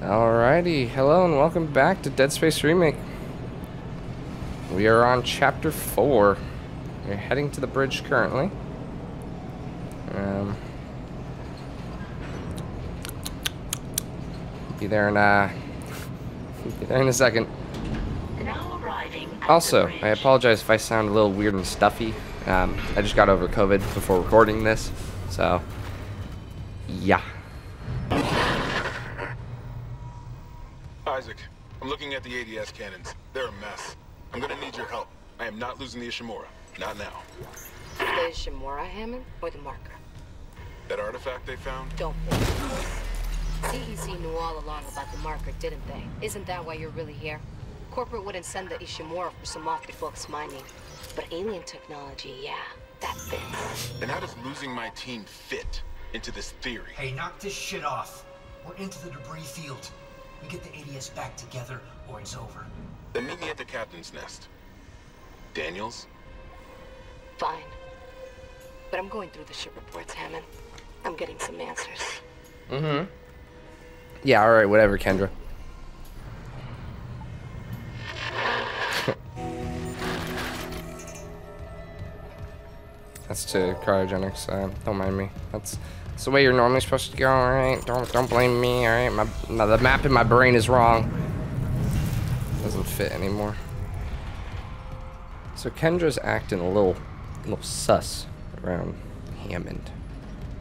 Alrighty, hello and welcome back to Dead Space Remake. We are on chapter 4. We're heading to the bridge currently. Um, be there in a, be there in a second. Also, I apologize if I sound a little weird and stuffy. Um, I just got over COVID before recording this, so yeah. Looking at the ADS cannons. They're a mess. I'm gonna need your help. I am not losing the Ishimura. Not now. The Ishimura, Hammond, or the marker? That artifact they found? Don't worry. CEC knew all along about the marker, didn't they? Isn't that why you're really here? Corporate wouldn't send the Ishimura for some off-the-books mining. But alien technology, yeah, that fits. And how does losing my team fit into this theory? Hey, knock this shit off. We're into the debris field. We get the ADS back together, or it's over. Then meet me at the captain's nest. Daniels? Fine. But I'm going through the ship reports, Hammond. I'm getting some answers. Mm-hmm. Yeah, alright, whatever, Kendra. That's to cryogenics. Uh, don't mind me. That's, that's the way you're normally supposed to go. All right. Don't don't blame me. All right. My, my the map in my brain is wrong. Fit anymore. So Kendra's acting a little, a little sus around Hammond,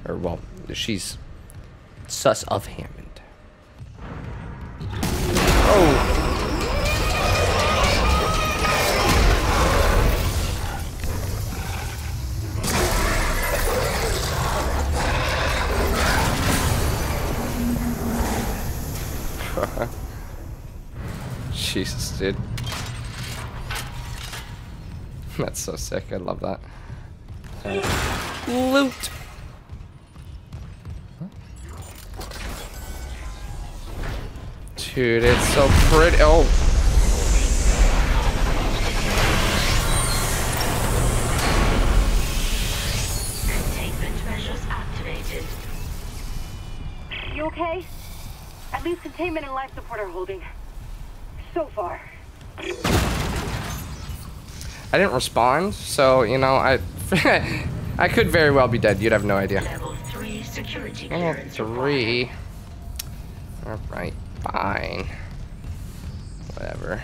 or well, she's sus of Hammond. Oh. Sick. I love that. Uh, loot. Dude, it's so pretty. Oh. Containment measures activated. You okay? At least containment and life support are holding. So far. I didn't respond, so you know I, I could very well be dead. You'd have no idea. Level 3 security Level three. All right, fine. Whatever.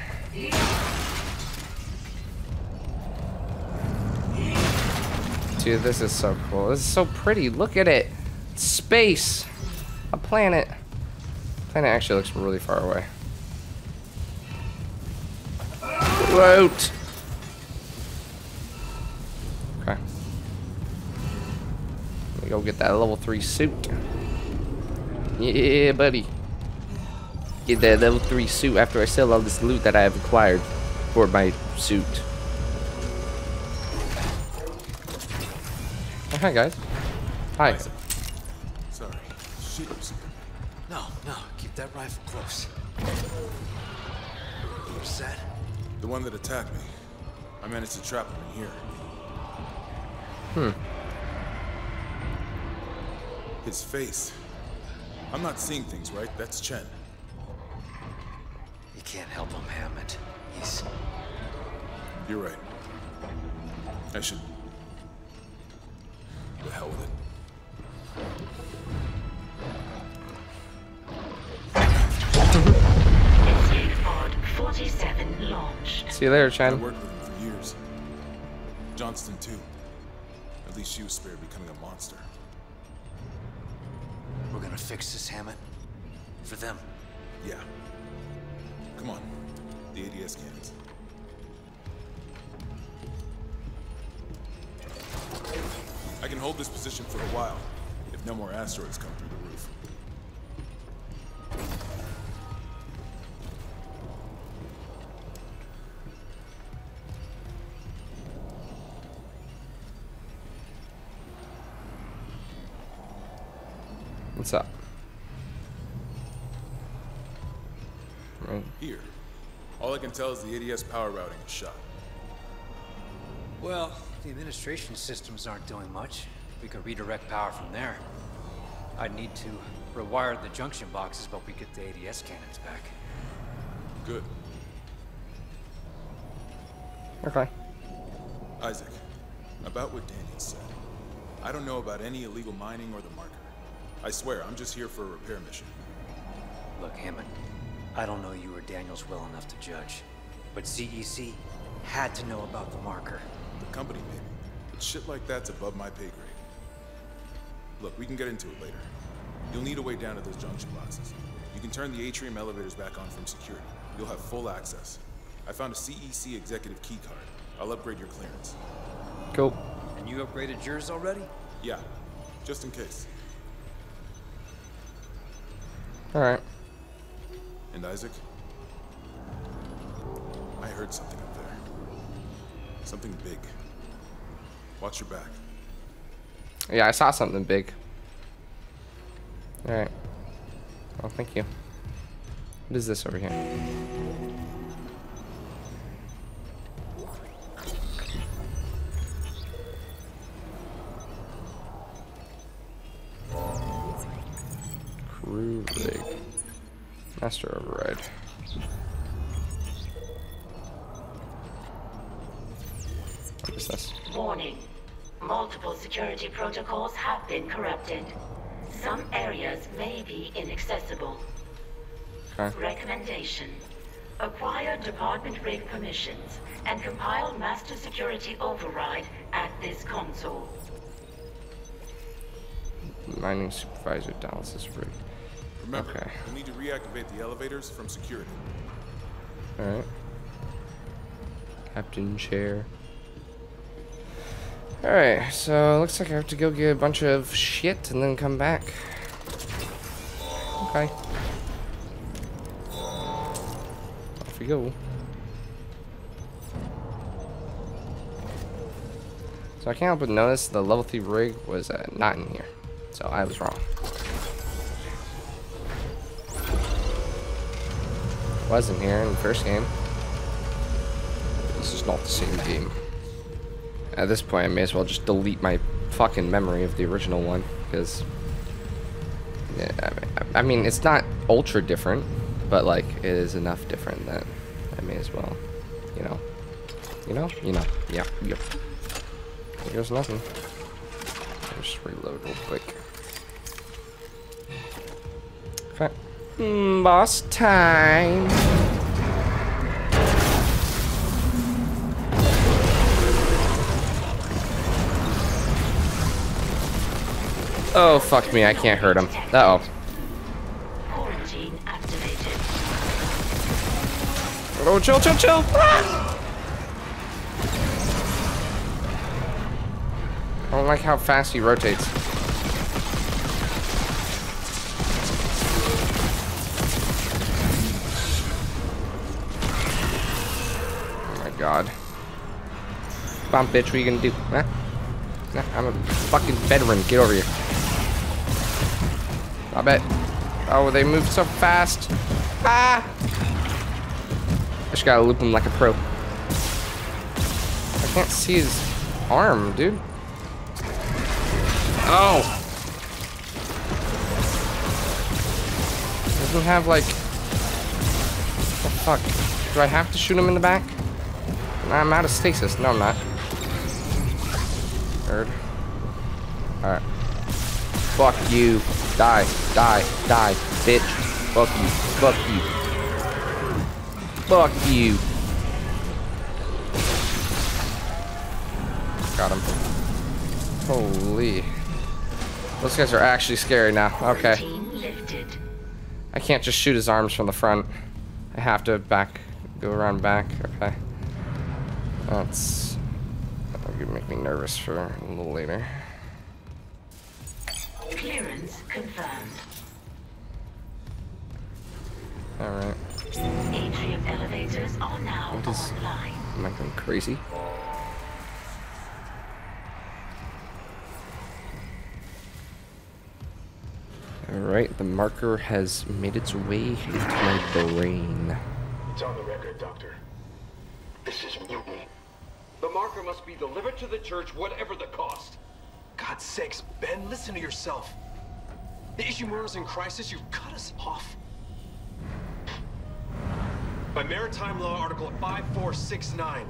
Dude, this is so cool. This is so pretty. Look at it. Space. A planet. Planet actually looks really far away. Float. Go get that level 3 suit. Yeah, buddy. Get that level 3 suit after I sell all this loot that I have acquired for my suit. Oh, hi, guys. Hi. Sorry. Shit. No, no, keep that rifle close. You're set? The one that attacked me. I managed to trap him in here. Hmm. His face. I'm not seeing things, right? That's Chen. You can't help him, Hammond. He's... You're right. I should... The hell with it. Escape pod 47 launched. See you later, I Chen. worked with him for years. Johnston, too. At least she was spared becoming a monster. We're gonna fix this, Hammond. For them. Yeah. Come on. The ADS cannons. I can hold this position for a while, if no more asteroids come through I can tell is the ADS power routing is shot. Well, the administration systems aren't doing much. We could redirect power from there. I'd need to rewire the junction boxes, but we get the ADS cannons back. Good. Okay. Isaac, about what Daniel said. I don't know about any illegal mining or the marker. I swear, I'm just here for a repair mission. Look, Hammond, I don't know you or Daniels well enough to judge, but CEC had to know about the marker. The company maybe, but shit like that's above my pay grade. Look, we can get into it later. You'll need a way down to those junction boxes. You can turn the atrium elevators back on from security. You'll have full access. I found a CEC executive key card. I'll upgrade your clearance. Cool. And you upgraded yours already? Yeah, just in case. Alright. And Isaac? I heard something up there. Something big. Watch your back. Yeah, I saw something big. Alright. Oh, thank you. What is this over here? Master override. What is this? Warning. Multiple security protocols have been corrupted. Some areas may be inaccessible. Okay. Recommendation. Acquire department rig permissions and compile master security override at this console. Mining supervisor Dallas's rig. Remember, Okay. you'll need to reactivate the elevators from security. Alright. Captain chair. Alright, so looks like I have to go get a bunch of shit and then come back. Okay. Off we go. So I can't help but notice the level 3 rig was uh, not in here. So I was wrong. Wasn't here in the first game. This is not the same game. At this point, I may as well just delete my fucking memory of the original one, because... Yeah, I, mean, it's not ultra different, but, like, it is enough different that I may as well, you know. You know? You know. Yeah, yep. Here goes nothing. I'll just reload real quick. Okay. Mm, boss time. Oh, fuck me, I can't hurt him. Uh oh. Oh, chill, chill, chill. Ah! I don't like how fast he rotates. On, bitch, what you gonna do? Huh? Nah, I'm a fucking veteran. Get over here. I bet. Oh, they move so fast. Ah! I just gotta loop him like a pro. I can't see his arm, dude. Oh! Doesn't have like. What the fuck? Do I have to shoot him in the back? I'm out of stasis. No, I'm not. Third. Alright. Fuck you. Die. Die. Die. Bitch. Fuck you. Fuck you. Fuck you. Got him. Holy. Those guys are actually scary now. Okay. I can't just shoot his arms from the front. I have to back, go around back. Okay. That's make me nervous for a little later. Clearance confirmed. All right. Atrium elevators are now What is- online. Am I going crazy? Alright, the marker has made its way into my brain. It's on the record, Doctor. This is mutiny. The marker must be delivered to the church, whatever the cost. God's sakes, Ben, listen to yourself. The Ishimura's in crisis. You've cut us off. By Maritime Law Article 5469,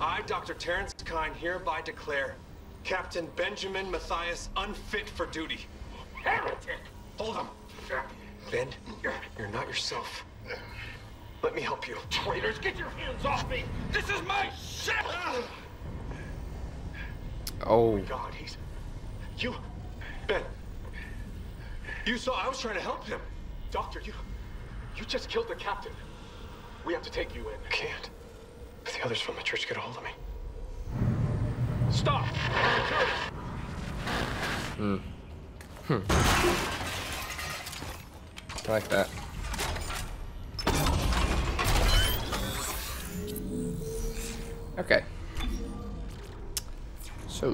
I, Dr. Terrence Kyne, hereby declare Captain Benjamin Matthias unfit for duty. Heretic! Hold him. Ben, you're not yourself. Let me help you. Traitors, get your hands off me! This is my ship! Oh. my God, he's... You... Ben. You saw I was trying to help him. Doctor, you... You just killed the captain. We have to take you in. I can't. If the others from the church get a hold of me. Stop! Hmm. Hmm. I like that. Okay. So.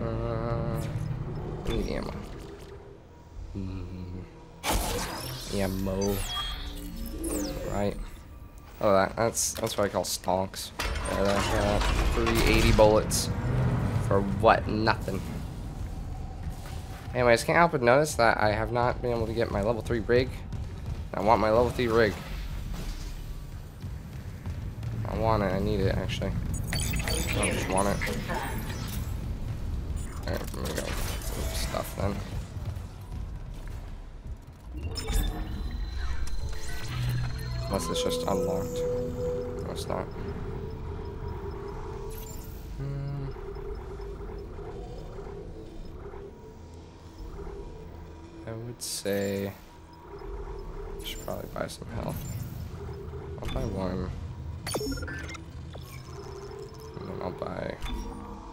Uh, I need ammo. Hmm. Ammo. Right. Oh, that that's that's what I call stonks. Yeah, that, yeah, 380 bullets for what? Nothing. Anyways, can't help but notice that I have not been able to get my level 3 rig. I want my level 3 rig. I want it, I need it actually. I just want it. Alright, I'm gonna go stuff then. Unless it's just unlocked. No, it's not. Hmm. I would say I should probably buy some health. I'll buy one. Buy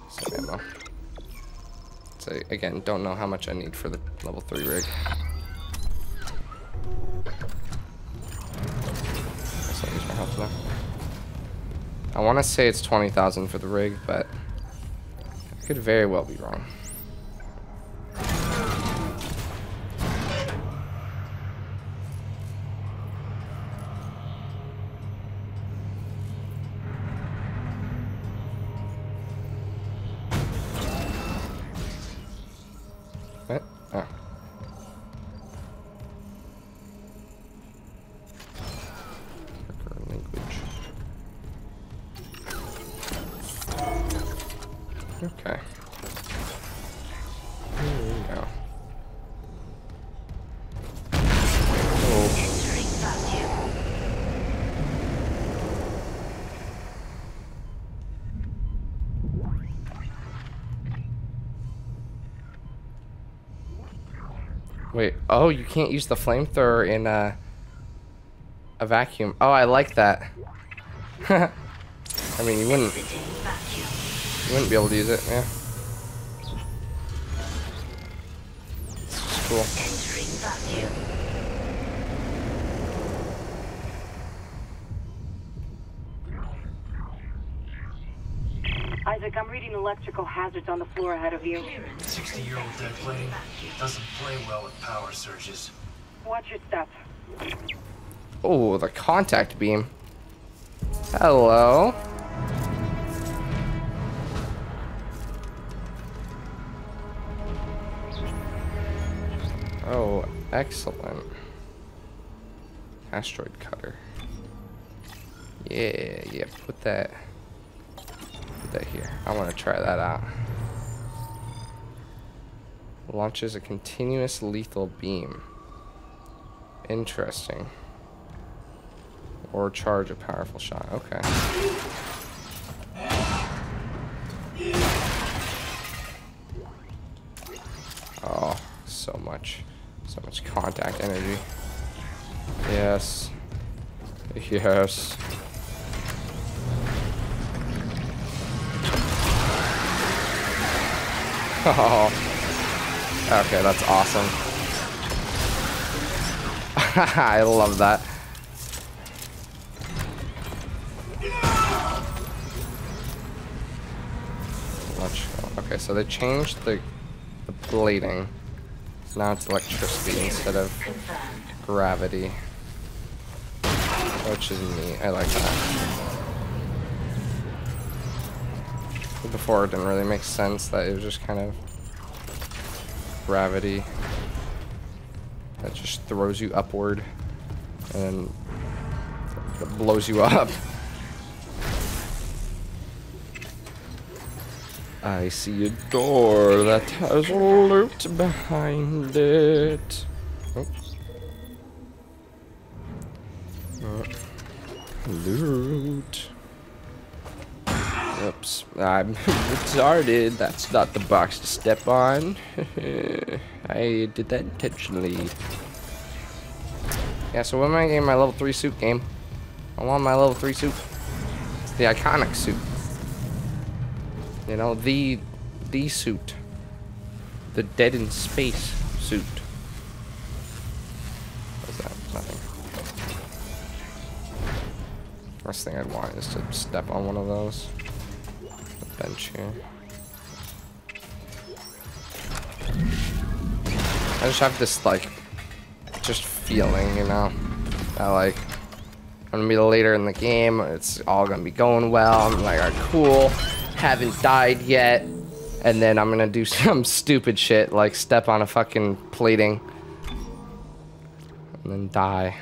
some ammo. So again, don't know how much I need for the level 3 rig. Now. I want to say it's 20,000 for the rig, but I could very well be wrong. Oh, you can't use the flamethrower in uh, a vacuum. Oh, I like that. I mean, you wouldn't. You wouldn't be able to use it, yeah. It's cool. Isaac, I'm reading electrical hazards on the floor ahead of you. 60-year-old dead plane doesn't play well with power surges. Watch your step. Oh, the contact beam. Hello. Oh, excellent. Asteroid cutter. Yeah, yeah, put that put that here. I want to try that out. Launches a continuous lethal beam. Interesting. Or charge a powerful shot. Okay. Oh, so much. So much contact energy. Yes. Yes. Oh. Okay, that's awesome. I love that. Okay, so they changed the the blading. Now it's electricity instead of gravity. Which is neat. I like that. Before it didn't really make sense that it was just kind of gravity that just throws you upward and blows you up. I see a door that has loot behind it. Oops. Uh, loot. Oops. I'm retarded. That's not the box to step on. I did that intentionally. Yeah, so when am I getting my level 3 suit game? I want my level 3 suit. The iconic suit. You know, the the suit. The dead in space suit. What's that? Nothing. First thing I'd want is to step on one of those. Bench here. I just have this like just feeling, you know. That like I'm gonna be later in the game, it's all gonna be going well. I'm like, alright, cool haven't died yet. And then I'm gonna do some stupid shit like step on a fucking plating. And then die.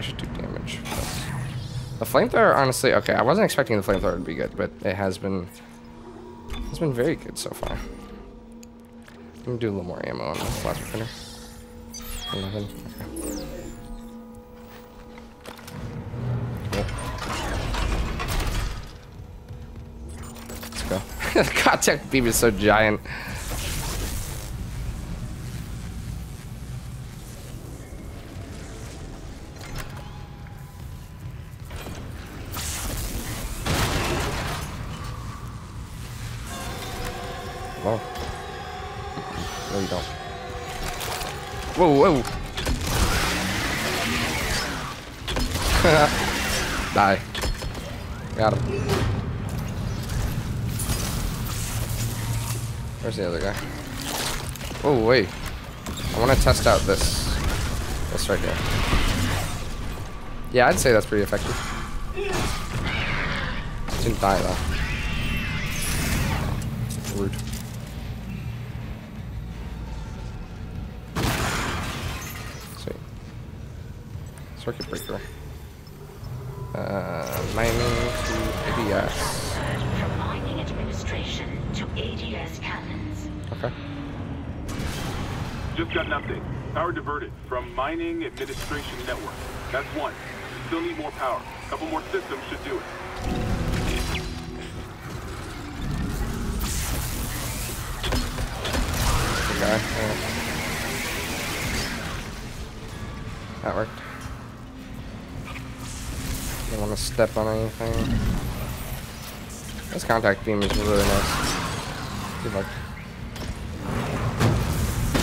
Should do damage. The flamethrower, honestly, okay, I wasn't expecting the flamethrower to be good, but it has been, it's been very good so far. Let me do a little more ammo on the plasma cutter. 11. Okay. Let's go. the contact beam is so giant. Whoa, whoa. Die. Got him. Where's the other guy? Oh, wait. I want to test out this. This right here. Yeah, I'd say that's pretty effective. Didn't die, though. Circuit breaker. Uh, mining to ADS. From mining administration to ADS cannons. Okay. Just got an update. Power diverted from mining administration network. That's one. Still need more power. A couple more systems should do it. Okay. That worked. Step on anything. This contact beam is really nice. Good luck.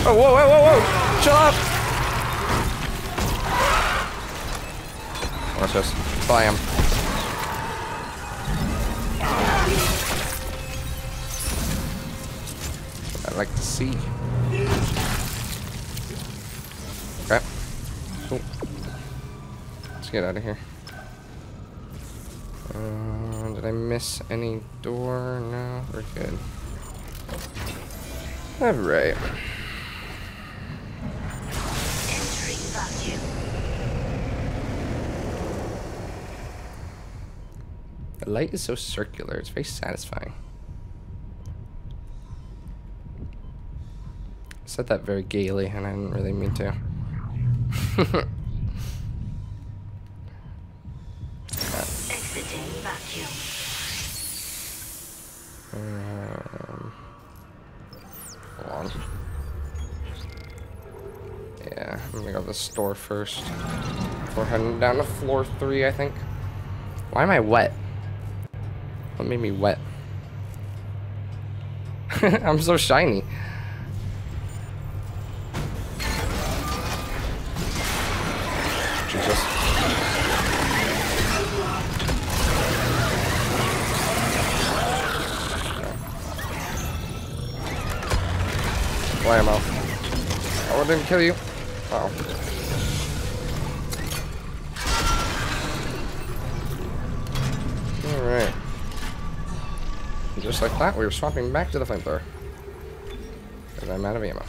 Oh, whoa, whoa, whoa, whoa! Chill out! Watch this. Blam. I like to see. Okay. Cool. Let's get out of here. Uh, did I miss any door? No, we're good. Alright. The light is so circular, it's very satisfying. I said that very gaily, and I didn't really mean to. store first. We're heading down to floor three, I think. Why am I wet? What made me wet? I'm so shiny. Jesus. Blammo. I? I didn't kill you. Oh. Just like that, we were swapping back to the flamethrower. Because I'm out of ammo.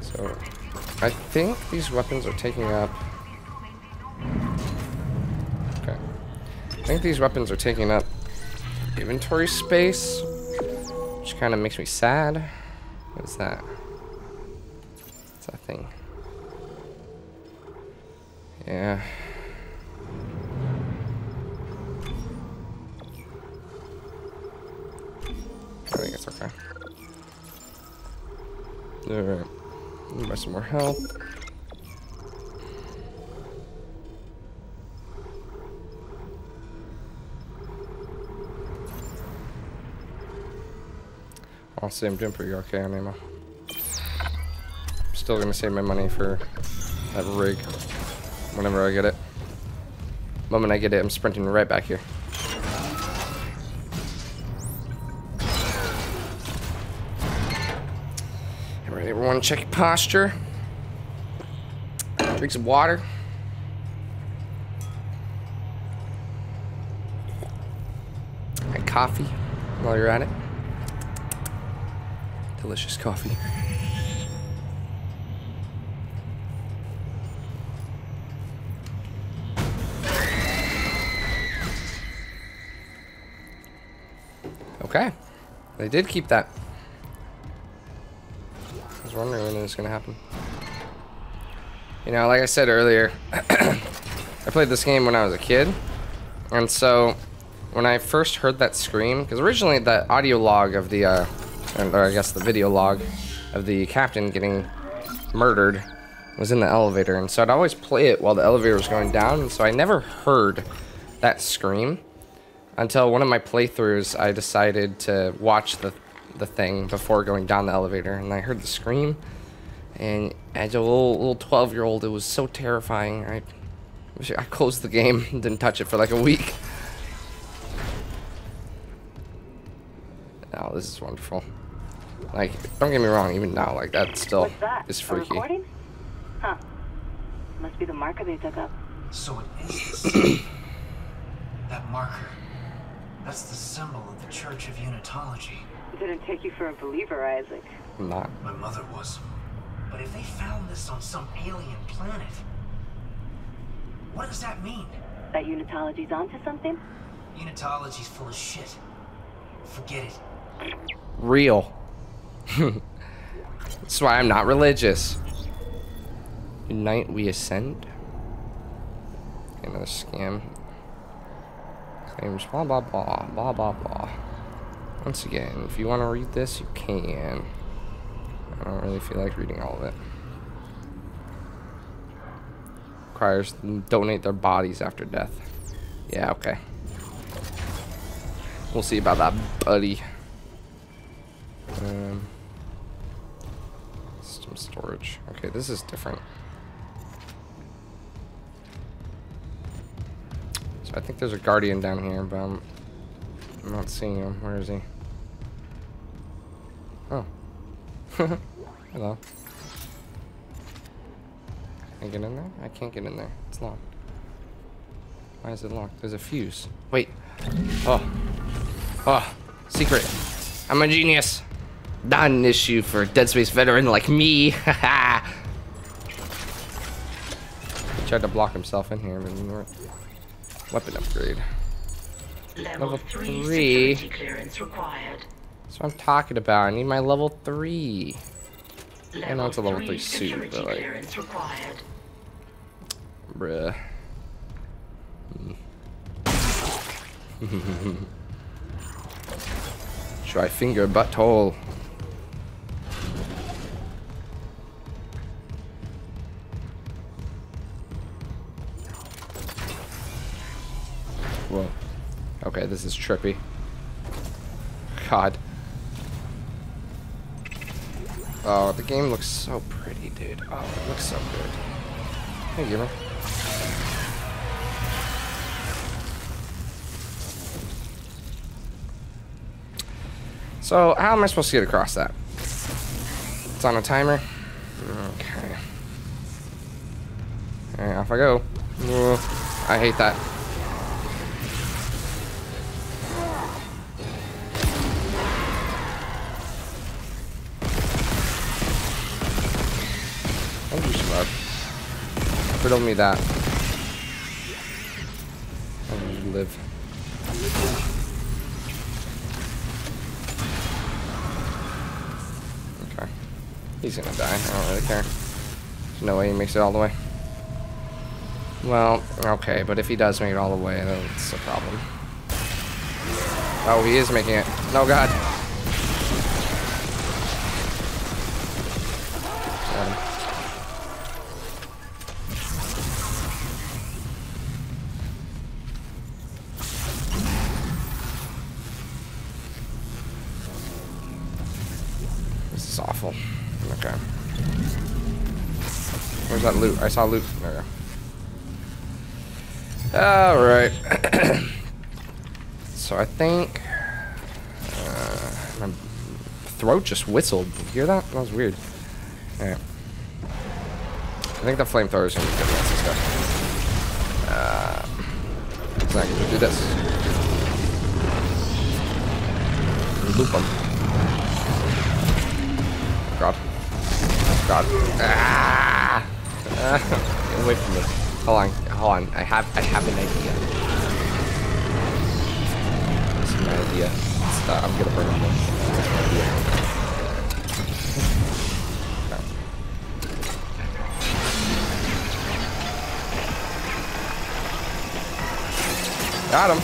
So, I think these weapons are taking up... Okay. I think these weapons are taking up inventory space, which kind of makes me sad. What is that? What's that thing? Yeah. Alright. Buy some more health. Honestly, I'm doing pretty okay on ammo. I'm still gonna save my money for that rig whenever I get it. moment I get it, I'm sprinting right back here. Alright, to check your posture. Drink some water. And coffee while you're at it. Delicious coffee. Okay. They did keep that. Was wondering when it was going to happen. You know, like I said earlier, I played this game when I was a kid. And so, when I first heard that scream, because originally the audio log of the, uh, or I guess the video log of the captain getting murdered was in the elevator. And so I'd always play it while the elevator was going down. And so I never heard that scream until one of my playthroughs I decided to watch the the thing before going down the elevator and I heard the scream and as a little little 12 year old it was so terrifying I I closed the game didn't touch it for like a week oh this is wonderful like don't get me wrong even now like that still What's that? is freaky? Huh. Must be the marker they took up. So it is this. that marker. That's the symbol of the Church of Unitology. Didn't take you for a believer, Isaac. Not My mother was. But if they found this on some alien planet, what does that mean? That Unitology's onto something? Unitology's full of shit. Forget it. real that's why I'm not religious Unite we ascend another scam claims blah blah blah blah blah blah once again if you want to read this you can. I don't really feel like reading all of it. Them donate their bodies after death. Yeah okay. We'll see about that buddy. Um, system storage. Okay this is different. So I think there's a guardian down here, but I'm not seeing him. Where is he? Hello. Can I get in there? I can't get in there. It's locked. Why is it locked? There's a fuse. Wait. Oh. Oh. Secret. I'm a genius. Not an issue for a Dead Space veteran like me. Haha. he tried to block himself in here, but didn't. Weapon upgrade. Level, Level 3 three. security clearance required. That's what I'm talking about. I need my level 3. I know it's a level 3 three suit, but like, required. bruh. Try finger butthole. Whoa. Okay, this is trippy. God. Oh, the game looks so pretty, dude. Oh, it looks so good. Hey, gamer. So, how am I supposed to get across that? It's on a timer? Okay. Alright, off I go. I hate that. Riddle me that. Live? Okay. He's gonna die. I don't really care. There's no way he makes it all the way. Well, okay, but if he does make it all the way, that's a problem. Oh, he is making it. No, God. This is awful. Okay. Where's that loot? I saw loot. There we go. Alright. so I think... Uh, my throat just whistled. Did you hear that? That was weird. Alright. I think the flamethrower is going to be good against this guy. Uh, so I can just do this. Loop him. God. Ah! Get away from me. Hold on. Hold on. I have I have an idea. This is my idea. Uh, I'm gonna burn him. That's my idea. Got him.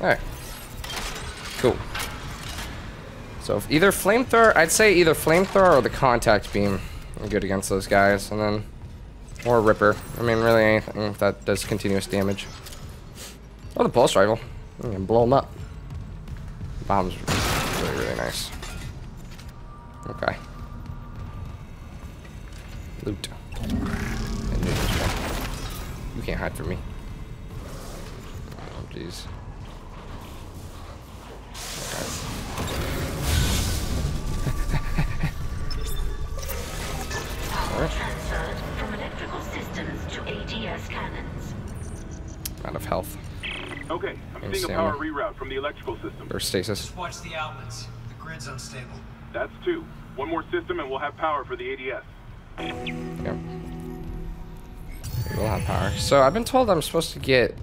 Alright. Cool. So either flamethrower, I'd say either flamethrower or the contact beam are good against those guys, and then or Ripper. I mean, really anything that does continuous damage. Oh, the pulse rifle. Can blow them up. Bombs really, really nice. Okay. Loot. And. You can't hide from me. Oh, jeez. Power stamina. reroute from the electrical system. Or stasis. Just watch the outlets. The grid's unstable. That's two. One more system and we'll have power for the ADS. Yep. We'll have power. So I've been told I'm supposed to get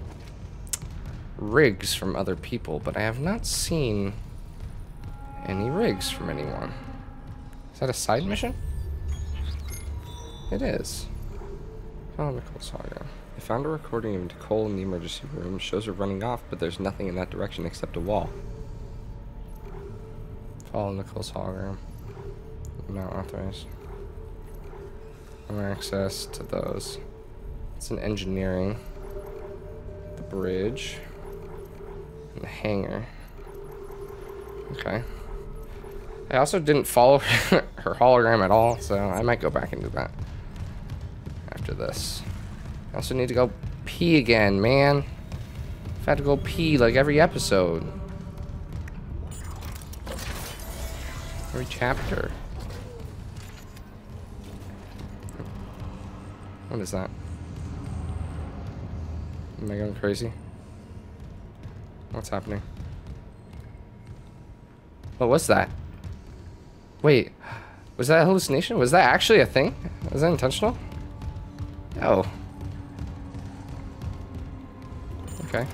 rigs from other people, but I have not seen any rigs from anyone. Is that a side mission? It is. Oh, Nicole Saga. Found a recording of Nicole in the emergency room. Shows her running off, but there's nothing in that direction except a wall. Follow Nicole's hologram. Not authorized. No access to those. It's an engineering. The bridge. And the hangar. Okay. I also didn't follow her hologram at all, so I might go back and do that. After this. I also need to go pee again, man. I've had to go pee like every episode. Every chapter. What is that? Am I going crazy? What's happening? What was that? Wait, was that a hallucination? Was that actually a thing? Was that intentional? Oh. Okay.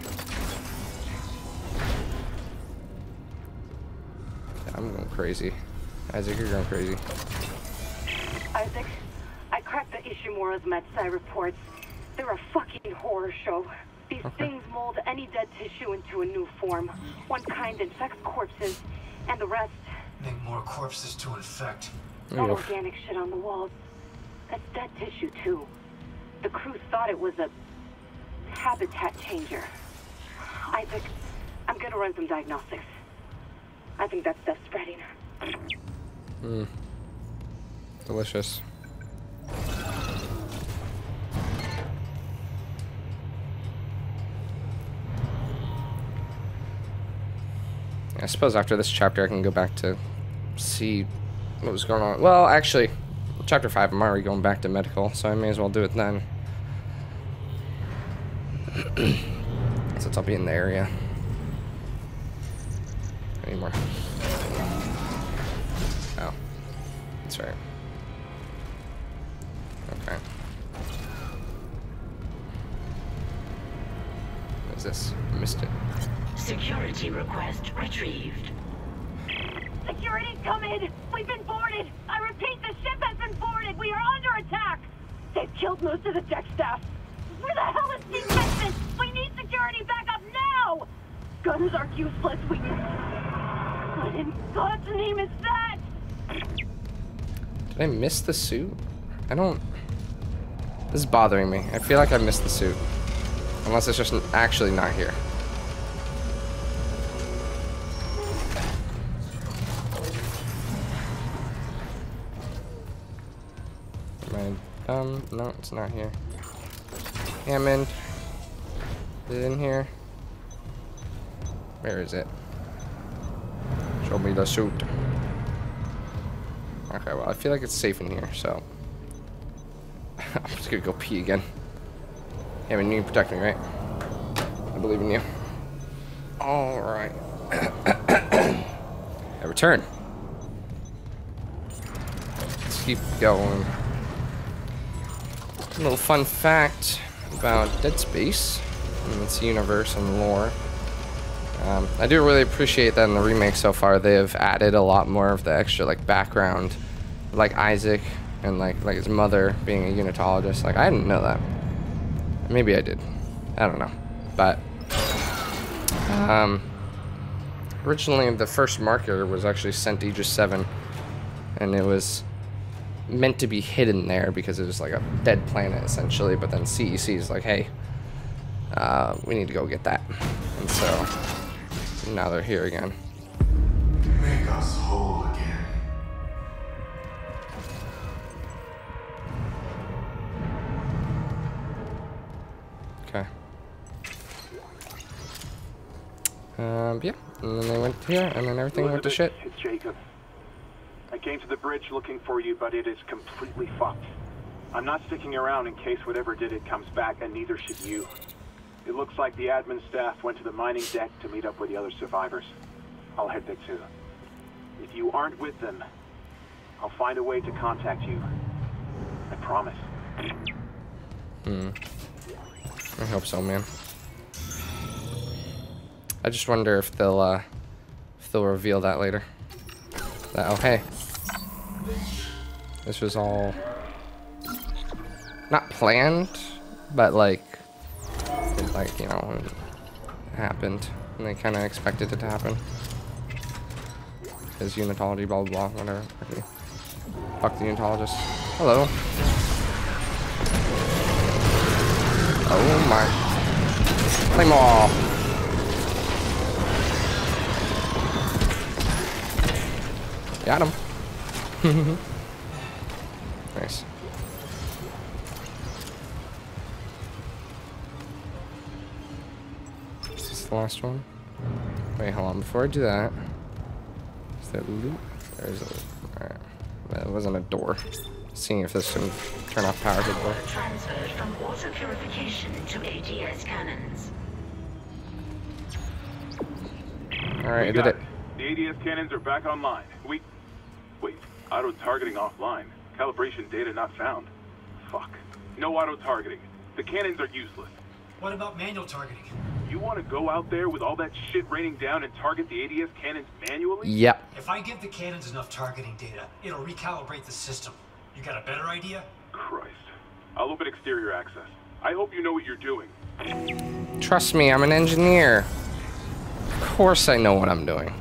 I'm going crazy. Isaac, you're going crazy. Isaac, I cracked the Ishimura's MedSci reports. They're a fucking horror show. These things mold any dead tissue into a new form. One kind infects corpses, and the rest, Make more corpses to infect. that organic shit on the walls. That's dead tissue, too. The crew thought it was a habitat changer. Isaac, I'm gonna run some diagnostics. I think that stuff's spreading. Hmm. Delicious. I suppose after this chapter I can go back to see what was going on. Well, actually, chapter 5 I'm already going back to medical, so I may as well do it then. Since I'll be in the area. anymore. Oh. That's right. Okay. What is this? I missed it. Security request retrieved. Security, come in! We've been boarded! I repeat, the ship has been boarded! We are under attack! They've killed most of the deck staff! Where the hell is Steve Benson? We need security back up now! Guns are useless, we... What in God's name is that? Did I miss the suit? I don't... This is bothering me. I feel like I missed the suit. Unless it's just actually not here. I? No, it's not here. Hammond. It in here? Where is it? Show me the suit. Okay, well, I feel like it's safe in here, so... I'm just gonna go pee again. Hammond, you can protect me, right? I believe in you. Alright. I return. Let's keep going. A little fun fact about Dead Space and its universe and lore. Um, I do really appreciate that in the remake so far they have added a lot more of the extra like background, like Isaac and like like his mother being a unitologist. Like I didn't know that. Maybe I did. I don't know, but um, originally the first marker was actually sent to Aegis Seven, and it was meant to be hidden there because it was like a dead planet essentially. But then CEC is like, hey, uh, we need to go get that, and so now they're here again. Make us whole again. Okay. Um, yeah, and then they went here, and then everything went to shit. It's Jacob. I came to the bridge looking for you, but it is completely fucked. I'm not sticking around in case whatever did it comes back, and neither should you. It looks like the admin staff went to the mining deck to meet up with the other survivors. I'll head there too. If you aren't with them, I'll find a way to contact you. I promise. Hmm. I hope so, man. I just wonder if they'll, uh, if they'll reveal that later. That, oh, hey. This was all... Not planned, but, like... Like, you know, happened. And they kind of expected it to happen. His unitology, blah, blah, blah, whatever. Okay. Fuck the unitologist. Hello. Oh my. Claymore. Got him. nice. The last one? Wait, hold on. Before I do that, is there loot? There's a. Alright. That wasn't a door. Seeing if this can turn off power to the door. Transferred from water purification to ADS cannons. Alright, I did got it. The ADS cannons are back online. We... Wait, auto-targeting offline. Calibration data not found. Fuck. No auto-targeting. The cannons are useless. What about manual targeting? You want to go out there with all that shit raining down and target the ADS cannons manually? Yep. If I give the cannons enough targeting data, it'll recalibrate the system. You got a better idea? Christ. I'll open exterior access. I hope you know what you're doing. Trust me, I'm an engineer. Of course I know what I'm doing.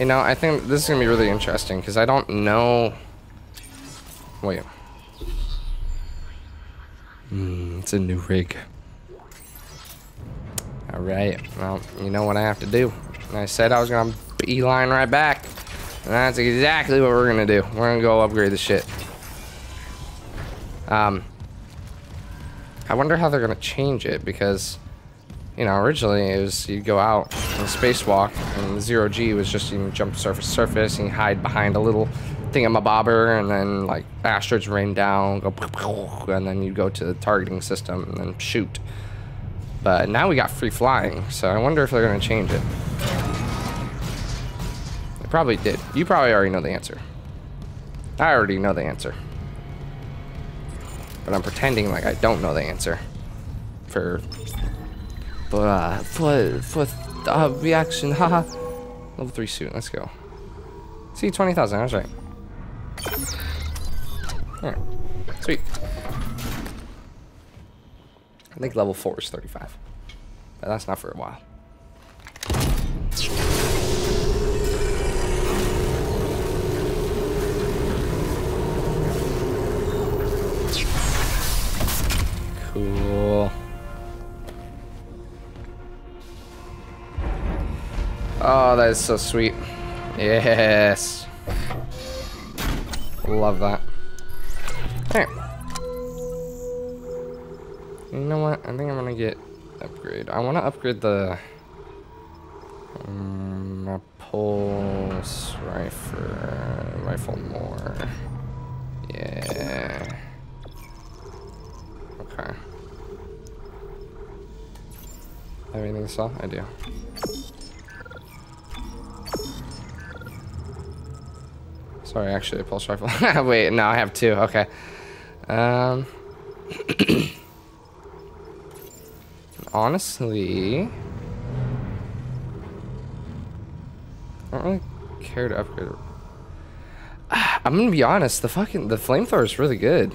You know, I think this is going to be really interesting because I don't know... Wait. Hmm, it's a new rig. Alright, well, you know what I have to do. I said I was to beeline right back. And that's exactly what we're to do. We're to go upgrade the shit. Um, I wonder how they're to change it because you know, originally it was you go out and spacewalk, and zero G was just you jump surface surface and you hide behind a little thingamabobber, and then like asteroids rain down, go, and then you go to the targeting system and then shoot. But now we got free flying, so I wonder if they're gonna change it. They probably did. You probably already know the answer. I already know the answer. But I'm pretending like I don't know the answer. For for uh, for for uh, reaction, haha. Level three suit. Let's go. See, twenty thousand. I was right. All right, sweet. I think level four is thirty-five, but that's not for a while. Cool. Oh, that is so sweet. Yes. Love that. Alright. You know what? I think I'm gonna get upgrade. I want to upgrade the um, pulse rifle rifle more. Yeah. Okay. Have anything to sell? I do. Sorry, actually, pulse rifle. Wait, no, I have two. Okay. Um. honestly, I don't really care to upgrade. I'm gonna be honest. The fucking the flamethrower is really good.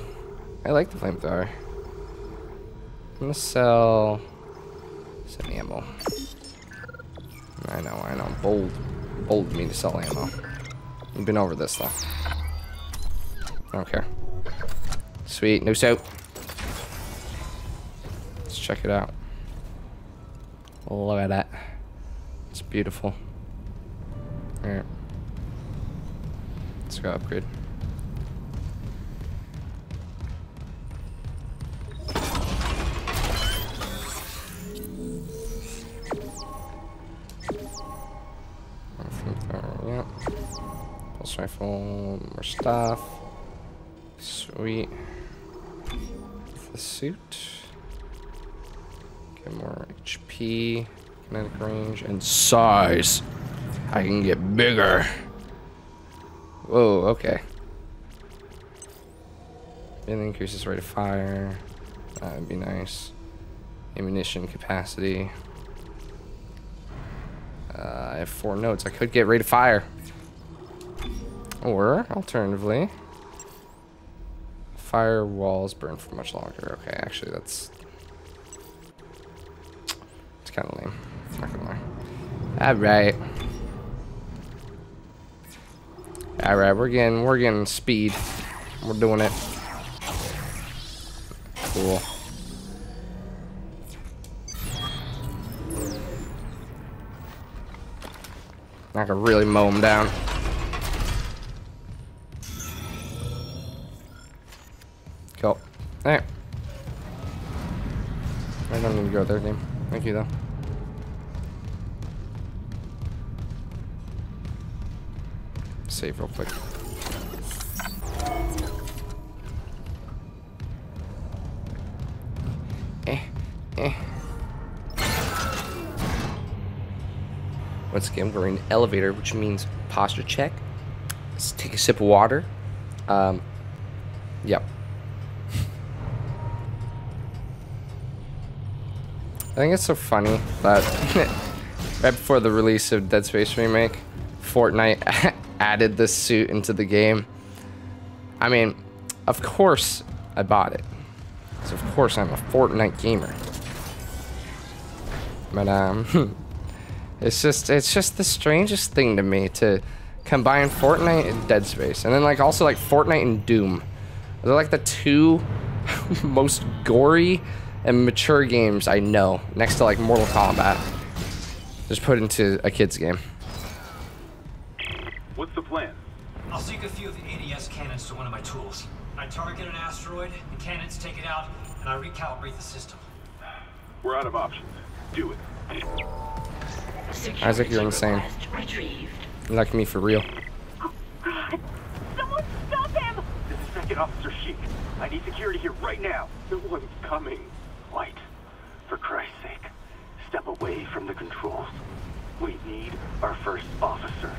I like the flamethrower. I'm gonna sell some ammo. I know, I know. Bold, bold me to sell ammo. We've been over this though. I don't care. Sweet, no soap. Let's check it out. Look at that. It's beautiful. Alright. Let's go upgrade. Yep. Pulse rifle, more stuff. Sweet. The suit. Get more HP, kinetic range, and size. I can get bigger. Whoa, okay. It increases rate of fire. That would be nice. Ammunition capacity. Uh, I have four notes. I could get rate of fire. Or, alternatively, fire walls burn for much longer. Okay, actually, that's it's kind of lame. Not gonna lie. All right. All right, we're getting we're getting speed. We're doing it. Cool. I can really mow him down. Cool. Alright. I don't need to go there, game. Thank you, though. Save real quick. Eh. Eh. Once again, we're in an elevator, which means posture check. Let's take a sip of water. Um, yep. Think it's so funny that right before the release of Dead Space Remake, Fortnite added this suit into the game. I mean, of course I bought it. Of course I'm a Fortnite gamer. But um it's just it's just the strangest thing to me to combine Fortnite and Dead Space. And then like also like Fortnite and Doom. They're like the two most gory and mature games I know, next to like Mortal Kombat. Just put into a kid's game. What's the plan? I'll sink a few of the ADS cannons to one of my tools. I target an asteroid, the cannons take it out, and I recalibrate the system. We're out of options. do it. Isaac, you're insane. You like me for real. Oh, Someone stop him! This is Second Officer Sheik. I need security here right now. No one's coming. Christ's sake, step away from the controls. We need our first officer.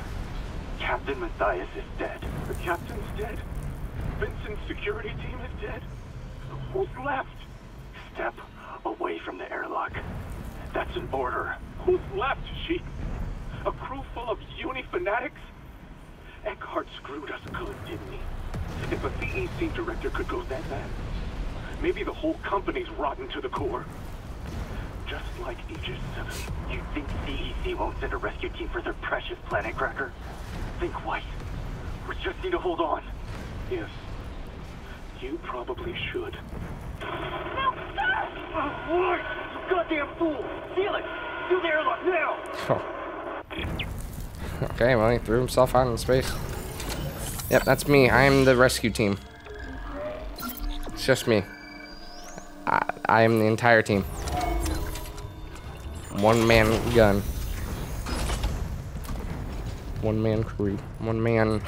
Captain Matthias is dead. The captain's dead. Vincent's security team is dead. Who's left? Step away from the airlock. That's an order. Who's left, Sheik? A crew full of uni fanatics? Eckhart screwed us good, didn't he? If a CEC director could go that bad, maybe the whole company's rotten to the core. Just like Aegis 7. You think CEC won't send a rescue team for their precious planet cracker? Think white. We just need to hold on. Yes. You probably should. No, sir! Oh, you goddamn fool! Seal it! Do the airlock now! Oh. Okay, well, he threw himself out in space. Yep, that's me. I am the rescue team. It's just me. I, I am the entire team. One man gun. One man crew. One man.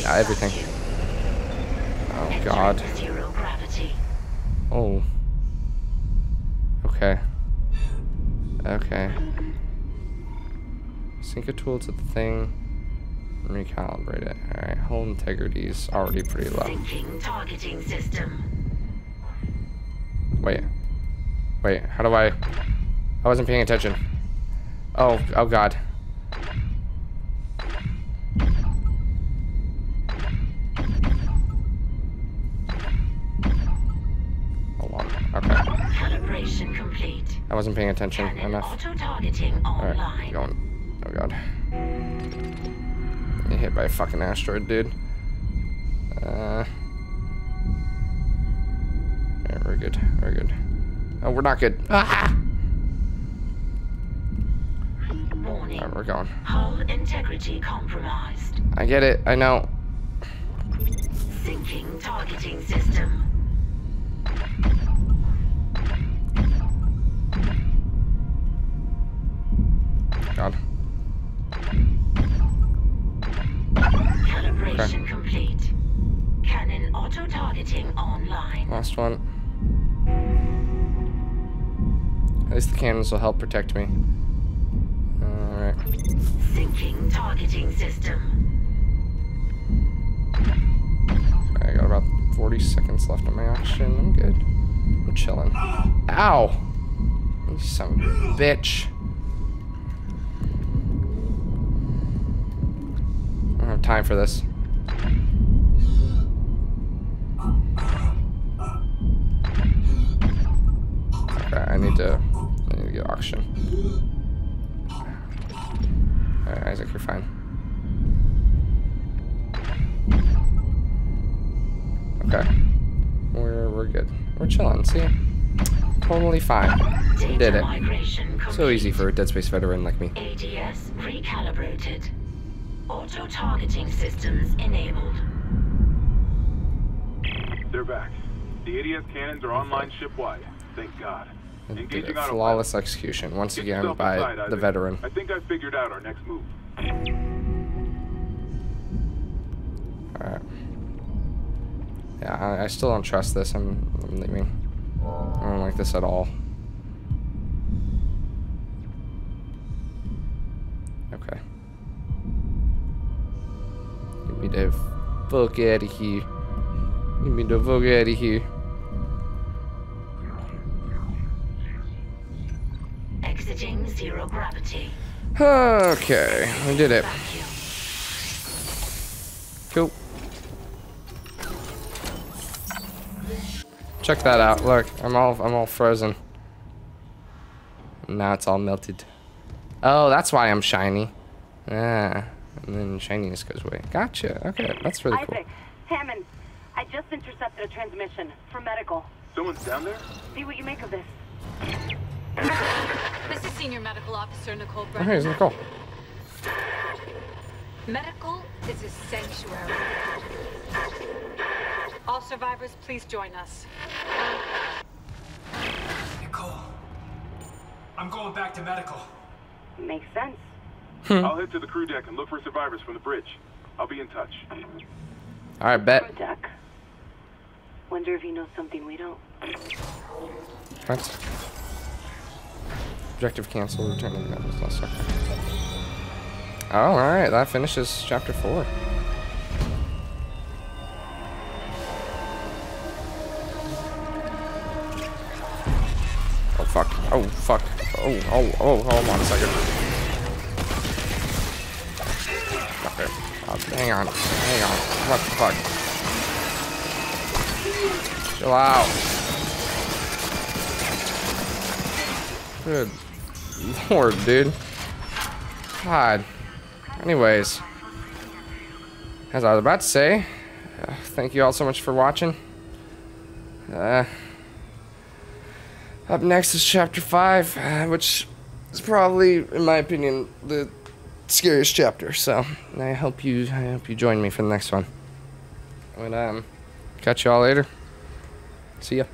Yeah, everything. Oh, God. Oh. Okay. Okay. Sync a tool to the thing. Recalibrate it. Alright, hull integrity is already pretty low. Targeting system. Wait. Wait, how do I... I wasn't paying attention. Oh, oh god. Okay. Calibration complete. I wasn't paying attention Cannon enough. auto-targeting Alright, online. going. Oh god. Get hit by a fucking asteroid, dude. Uh. Yeah, we're good. We're good. Oh, we're not good. Ah! Warning. Alright, we're going. Hull integrity compromised. I get it. I know. Syncing targeting system. God. Calibration complete. Cannon auto-targeting online. Last one. At least the cannons will help protect me. Syncing targeting system. I got about 40 seconds left on my action. I'm good. I'm chilling. Ow! You son of a bitch. I don't have time for this. Okay, I need to I need to get oxygen. Alright, Isaac, you're fine. Okay. We're we're good. We're chilling, see? Totally fine. We did it. So easy for a Dead Space veteran like me. ADS recalibrated. Auto-targeting systems enabled. They're back. The ADS cannons are online ship-wide. Thank God. Did Engaging a autopilot. flawless execution, once Get again by inside, the veteran. I think I figured out our next move. Alright. Yeah, I, I still don't trust this. I'm, I'm leaving. I don't like this at all. Okay. Get me the fuck out of here. Get me the fuck out of here. Exiting zero gravity. Okay, we did it. Cool. Check that out. Look, I'm all I'm all frozen. Now it's all melted. Oh, that's why I'm shiny. Yeah. and then shininess goes away. Gotcha. Okay, that's really cool. Isaac, Hammond, I just intercepted a transmission for medical. Someone's down there? See what you make of this. This is Senior Medical Officer Nicole Brennan. here's Nicole. Medical is a sanctuary. All survivors, please join us. Nicole, I I'm going back to medical. Makes sense. Hmm. I'll head to the crew deck and look for survivors from the bridge. I'll be in touch. All right, bet. Deck. Wonder if he knows something we don't. What? Objective cancel. Return the. Oh, all right. That finishes chapter four. Oh fuck. Oh fuck. Oh oh oh. Hold on a second. Okay. Uh, hang on. Hang on. What the fuck? Chill out. Good lord, dude. God. Anyways. As I was about to say, uh, thank you all so much for watching. Uh, up next is chapter 5, uh, which is probably, in my opinion, the scariest chapter. So I hope you I hope you join me for the next one. And um catch you all later. See ya.